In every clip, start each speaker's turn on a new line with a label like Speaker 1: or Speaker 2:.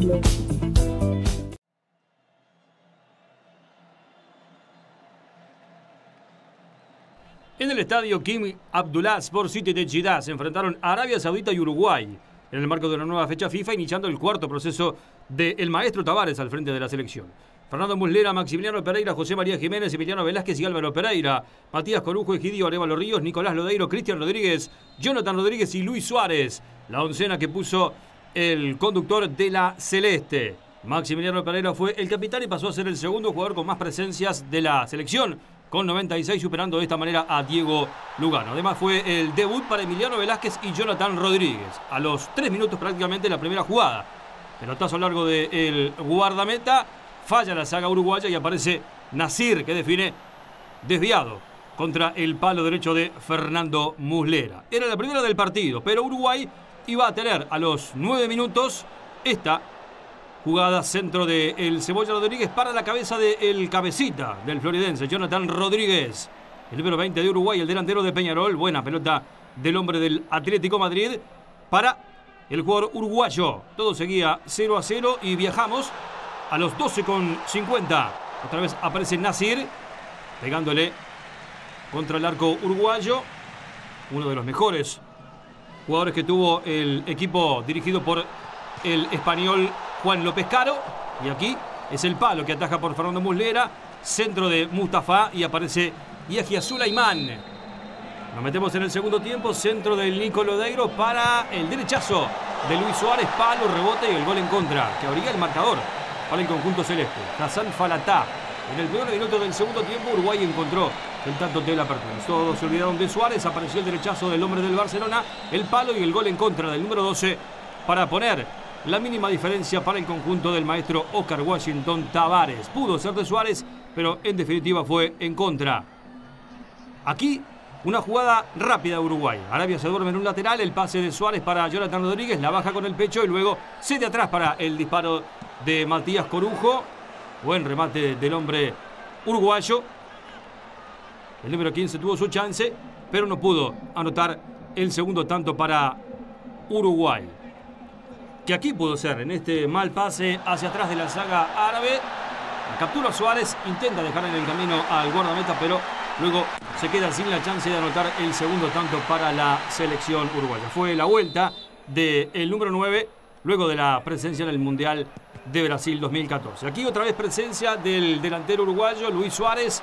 Speaker 1: En el estadio Kim Abdullah Sport City de Jeddah se enfrentaron Arabia Saudita y Uruguay en el marco de una nueva fecha FIFA, iniciando el cuarto proceso del maestro Tavares al frente de la selección. Fernando Muslera, Maximiliano Pereira, José María Jiménez, Emiliano Velázquez y Álvaro Pereira, Matías Corujo, Egidio Arevalo Ríos, Nicolás Lodeiro, Cristian Rodríguez, Jonathan Rodríguez y Luis Suárez. La oncena que puso el conductor de la Celeste. Maximiliano Pereira fue el capitán y pasó a ser el segundo jugador con más presencias de la selección con 96, superando de esta manera a Diego Lugano. Además fue el debut para Emiliano Velázquez y Jonathan Rodríguez. A los tres minutos prácticamente la primera jugada. Pelotazo largo del guardameta, falla la saga uruguaya y aparece Nasir que define desviado contra el palo derecho de Fernando Muslera. Era la primera del partido, pero Uruguay iba a tener a los nueve minutos esta Jugada centro de el Cebolla Rodríguez para la cabeza del cabecita del floridense, Jonathan Rodríguez. El número 20 de Uruguay, el delantero de Peñarol. Buena pelota del hombre del Atlético Madrid para el jugador uruguayo. Todo seguía 0 a 0 y viajamos a los 12 con 50. Otra vez aparece Nasir pegándole contra el arco uruguayo. Uno de los mejores jugadores que tuvo el equipo dirigido por el español Juan López Caro. Y aquí es el palo que ataja por Fernando Muslera. Centro de Mustafa y aparece Yagia Sulaimán. Nos metemos en el segundo tiempo. Centro del Nico Lodeiro para el derechazo de Luis Suárez. Palo, rebote y el gol en contra. Que abriga el marcador para el conjunto celeste. Hassan Falatá. En el primer minuto del segundo tiempo, Uruguay encontró el tanto de la apertura. Todos se olvidaron de Suárez. Apareció el derechazo del hombre del Barcelona. El palo y el gol en contra del número 12 para poner la mínima diferencia para el conjunto del maestro Oscar Washington Tavares. Pudo ser de Suárez, pero en definitiva fue en contra. Aquí una jugada rápida de Uruguay. Arabia se duerme en un lateral, el pase de Suárez para Jonathan Rodríguez, la baja con el pecho y luego se de atrás para el disparo de Matías Corujo. Buen remate del hombre uruguayo. El número 15 tuvo su chance, pero no pudo anotar el segundo tanto para Uruguay que aquí pudo ser, en este mal pase hacia atrás de la saga árabe. captura Suárez, intenta dejar en el camino al guardameta, pero luego se queda sin la chance de anotar el segundo tanto para la selección uruguaya. Fue la vuelta del número 9 luego de la presencia en el Mundial de Brasil 2014. Aquí otra vez presencia del delantero uruguayo Luis Suárez.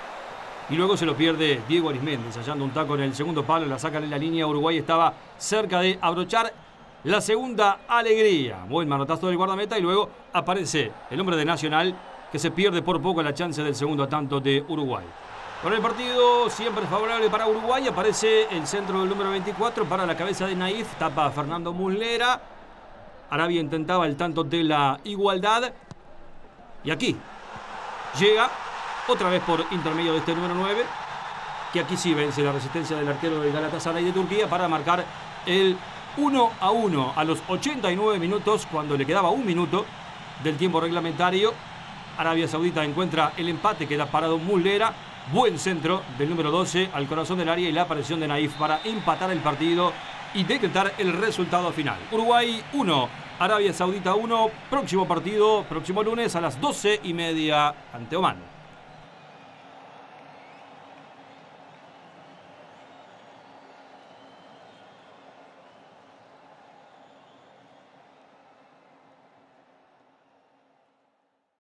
Speaker 1: Y luego se lo pierde Diego Arisméndez, hallando un taco en el segundo palo, la sacan en la línea. Uruguay estaba cerca de abrochar la segunda alegría. Buen manotazo del guardameta y luego aparece el hombre de Nacional que se pierde por poco la chance del segundo tanto de Uruguay. Con el partido siempre favorable para Uruguay, aparece el centro del número 24 para la cabeza de Naif, tapa Fernando Muslera. Arabia intentaba el tanto de la igualdad. Y aquí llega otra vez por intermedio de este número 9, que aquí sí vence la resistencia del arquero del Galatasaray de Turquía para marcar el 1 a 1 a los 89 minutos, cuando le quedaba un minuto del tiempo reglamentario. Arabia Saudita encuentra el empate, queda parado Mullera. Buen centro del número 12 al corazón del área y la aparición de Naif para empatar el partido y decretar el resultado final. Uruguay 1, Arabia Saudita 1. Próximo partido, próximo lunes a las 12 y media ante Oman.